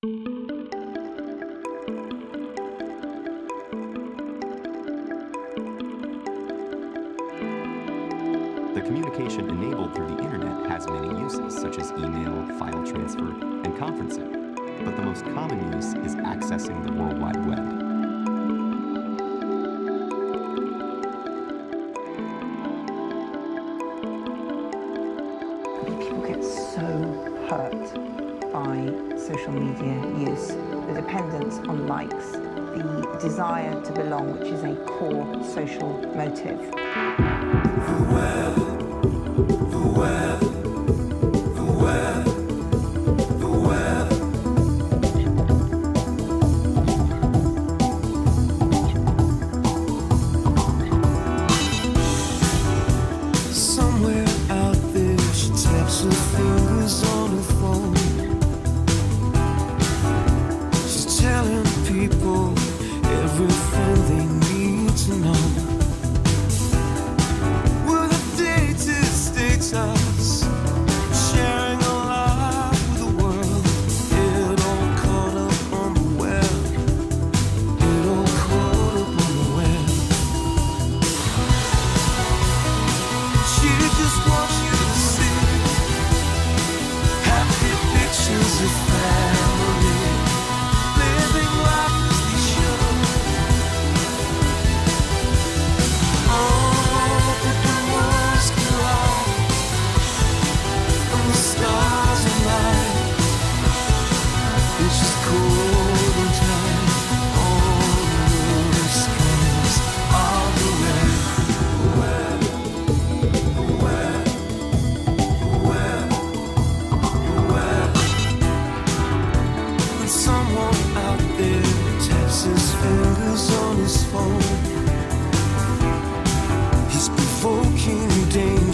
The communication enabled through the internet has many uses, such as email, file transfer, and conferencing. But the most common use is accessing the World Wide Web. People get so hurt by social media use, the dependence on likes, the desire to belong, which is a core social motive. Somewhere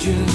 you.